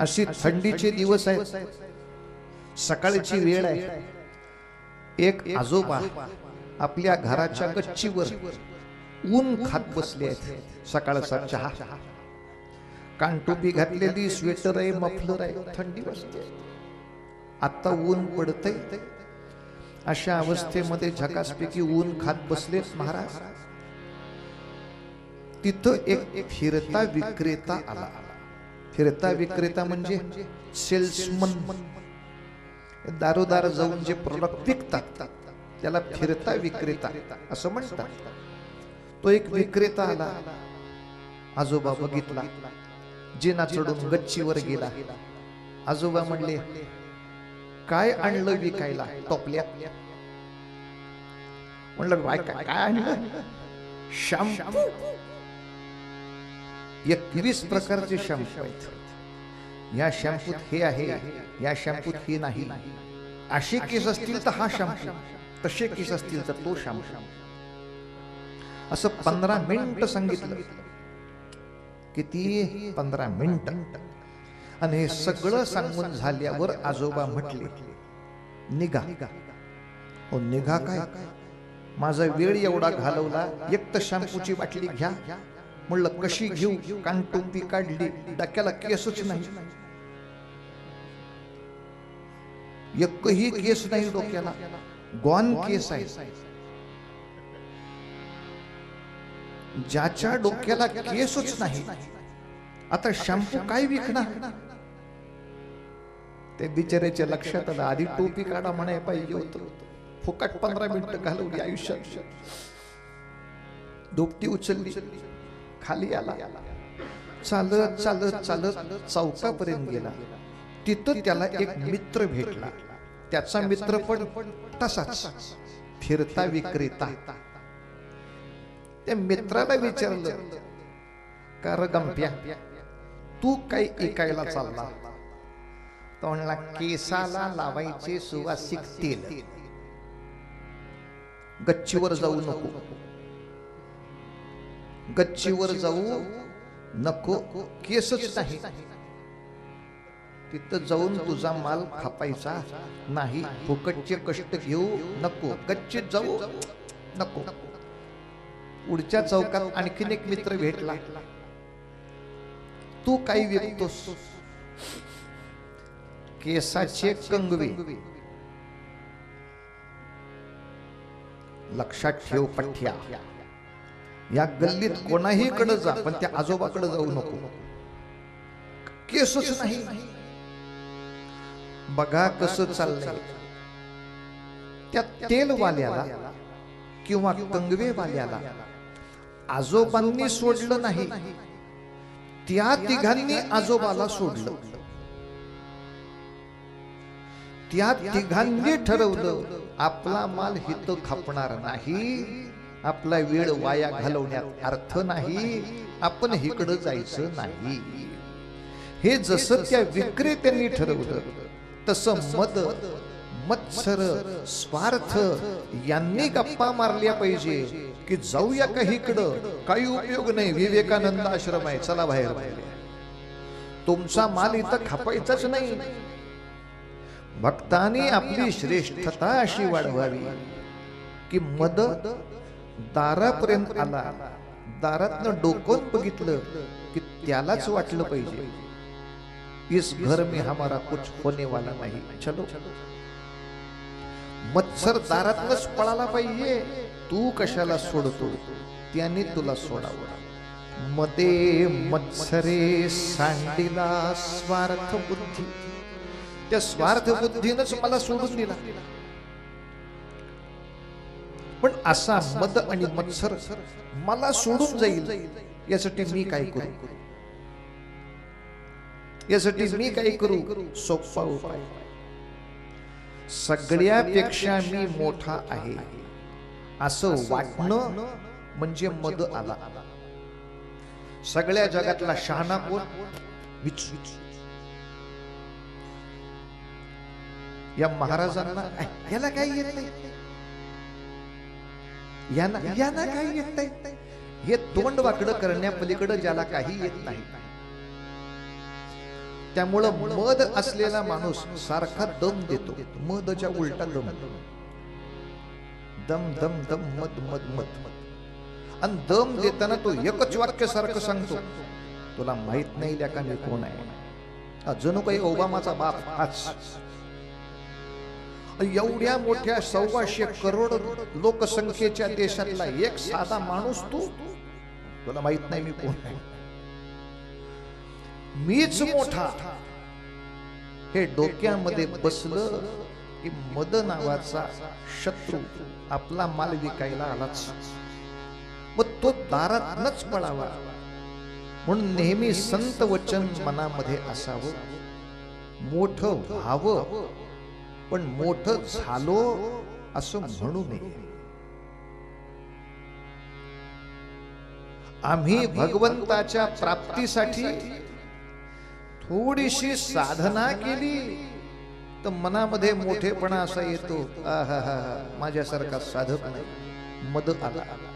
अशी थंडीचे दिवस आहेत. सकाळची वेळ आहे. एक आजोबा आपल्या घराच्या गच्चीवर ऊन खात बसले आहेत. सकाळचा चहा. कानटोपी घातलेली स्वेटर आहे मफलर आहे. थंडी बसते आता ऊन पडतंय. अशा अवस्थेमध्ये झकासपैकी ऊन खात बसलेत महाराज. तिथं एक फिरता विक्रेता आला. फिरता विक्रेता म्हणजे सेल्समन दारोदार जाऊन जे प्रोडक्ट विकतात त्याला फिरता विक्रेता असं म्हणतात. तो एक विक्रेता आला आजोबा बघितला जिना चढून गच्चीवर गेला. आजोबा म्हणले काय आणलं विकायला टोपल्या? म्हणलं बाय काय काय आणलं? शॅम्पू. एकवीस प्रकारचे शॅम्पू आहेत. या शॅम्पूत हे आहे या शॅम्पूत हे नाही. असे केस असतील तर हा शॅम्पू तसे केस असतील तर तो शॅम्पू. असं पंधरा मिनिट सांगितलं किती पंधरा मिनिट. आणि हे सगळं सांगून झाल्यावर आजोबा म्हटले निघा. ओ निघा काय? माझा वेळ एवढा घालवला. एक तर शॅम्पूची बाटली घ्या म्हणलं कशी घेऊ? कान टोपी काढली डक्याला केसच नाही. एकही केस नाही डोक्याला. गॉन केस आहे. ज्याच्या डोक्याला केसच नाही. आता शॅम्पू काय विकणार? ते बिचाऱ्याच्या लक्षात आलं. आधी टोपी काढा म्हणाय पाहिजे होतं. फुकट पंधरा मिनिटं घालवली आयुष्यात. दुपटी उचलली. खाली आला. चालत चालत चालत चौकापर्यंत गेला. तिथं त्याला एक मित्र भेटला. त्याचा मित्र पण तसाच फिरता विक्रेता. त्या मित्राला विचारलं कार गंप्या तू काय ऐकायला चालला? तो म्हणला केसाला लावायचे सुवासिक तेल. गच्चीवर जाऊ नको. गच्चीवर जाऊ नको केसच नाही. तिथं जाऊन तुझा माल खापायचा. नाही फुकटचे कष्ट घेऊ नको. गच्चीत जाऊ नको. पुढच्या चौकात आणखीन एक मित्र भेटला. तू काही विकतोस? केसाचे कंगवे. लक्षात ठेव पठ्या. या गल्लीत कोणाही कडे जा पण त्या आजोबाकडे जाऊ नको. केसच नाही. बघा कसं चाललंय. त्या तेलवाल्याला किंवा कंगवेवाल्याला आजोबांनी सोडलं नाही. त्या तिघांनी आजोबाला सोडलं. त्या तिघांनी ठरवलं आपला माल हित खापणार नाही. आपला वेळ वाया घालवण्यात अर्थ नाही आपण इकडं जायचं नाही. हे जसं त्या विक्रेत्यांनी ठरवलं तसं मद मत्सर स्वार्थ यांनी गप्पा मारल्या पाहिजे की जाऊया का इकडं? काही उपयोग नाही. विवेकानंद आश्रम आहे. चला बाहेर. तुमचा माल इथं खापायचाच नाही. भक्तांनी आपली श्रेष्ठता अशी वाढवावी की मद दारापर्यंत आला. दारातनं डोकून बघितलं की त्यालाच वाटलं पाहिजे. इस घर में हमारा कुछ होने वाला नाही. चलो. मत्सर दारातनच पळाला पाहिजे. तू कशाला सोडतो? त्याने तुला सोडावं. मते मत्सरे सांडिला स्वार्थ बुद्धी. त्या स्वार्थ बुद्धीनच मला सोडून दिला. पण असा मद आणि मत्सर मला सोडून जाईल यासाठी मी काय करू? यासाठी मी काय करू? सोपा उपाय. सगळ्यापेक्षा मी मोठा आहे. असं वाटणं म्हणजे मद आला. सगळ्या जगातला शहाणा कोण? विच. या महाराजांना याला काही येत नाही? यांना यांना काही येत नाही. हे तोंड वाकडं करण्यापलीकडं ज्याला काही येत नाही. त्यामुळं मद असलेला माणूस सारखा दम देतो. मदच्या उलटा दम. दम दम दम मद मद मद. आणि दम देताना तो एकच वाक्य सारखं सांगतो. तुला माहीत नाही का मी कोण आहे जणू काही ओबामाचा बाप हाच. एवढ्या मोठ्या सव्वाशे करोड लोकसंख्येच्या देशातला एक साधा माणूस तू? तुला माहीत नाही मी कोण आहे. मीच मोठा. हे डोक्यामध्ये बसलं की मद नावाचा शत्रू आपला माल विकायला आलाच. मग तो दारातनच पळावा. म्हणून नेहमी संत वचन मनामध्ये असावं. मोठं व्हावं. पण मोठं झालो असं म्हणू नये. आम्ही भगवंताच्या प्राप्तीसाठी थोडीशी साधना केली. तर मनामध्ये मोठेपणा असा येतो. आहा माझ्यासारखा साधक नाही. मद आला.